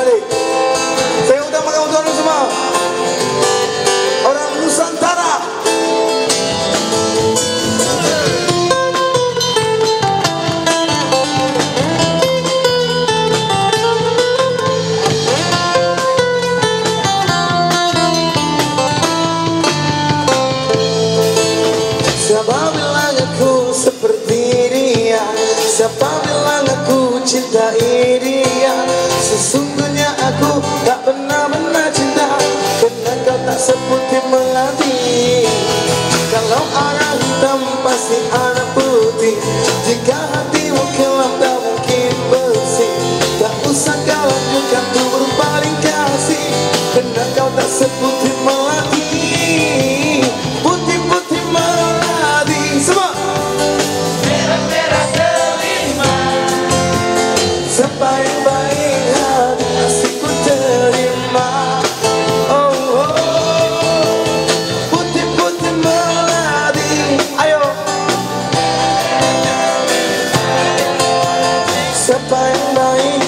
balik. Saya untuk anda semua. Orang Nusantara. Siapa bilang aku seperti dia Siapa bilang aku cintai sẽ bay bay.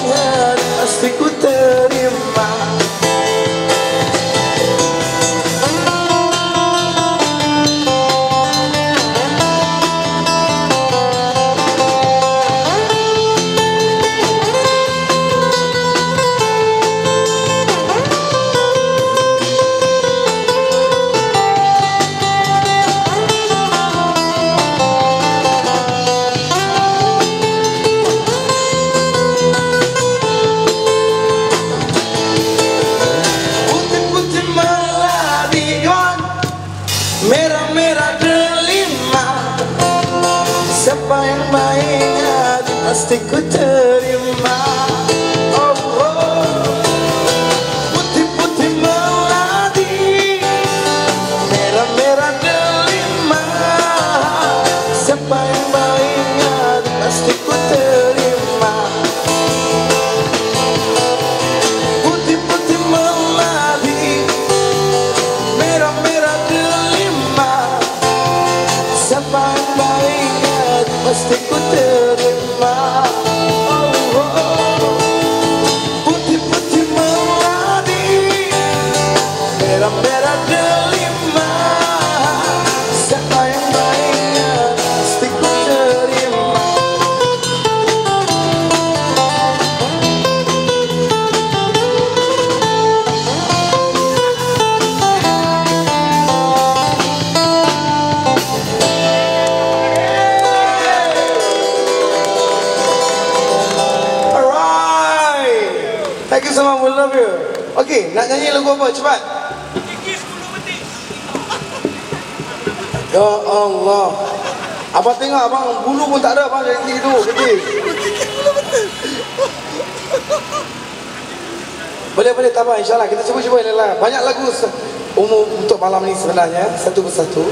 and my head I stick with you. escuché. Thank you so much. We love you. Okay, nak nyanyi lagu apa? Cepat. Ya Allah. Abang tengok abang bulu pun tak ada abang jadi tu kecil. Boleh boleh apa insyaallah kita cuba-cuba lah. Banyak lagu umum untuk malam ni sebenarnya satu persatu.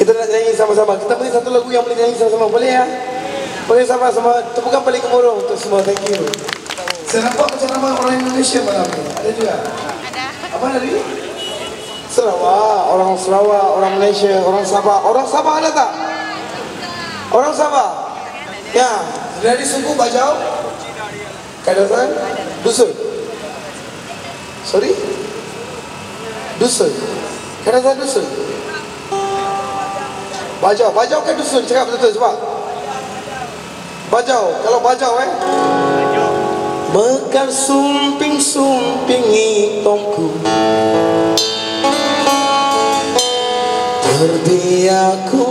Kita nak nyanyi sama-sama. Kita beri satu lagu yang boleh nyanyi sama-sama. Boleh ya? Boleh sama semua. Tepukan balik gemuruh untuk semua. Thank you. Saya nampak macam nama orang Indonesia malam ni. Ada juga? Ada. Apa tadi? Sarawak, orang Sarawak, orang Malaysia, orang Sabah. Orang Sabah ada tak? Orang Sabah? Ya. Dari suku Bajau? Kadazan? Dusun? Sorry? Dusun? Kadazan Dusun? Bajau, Bajau ke Dusun? Cakap betul-betul sebab Bajau, kalau Bajau eh. Mekar sumping-sumping hitongku Terbiaku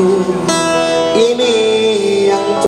school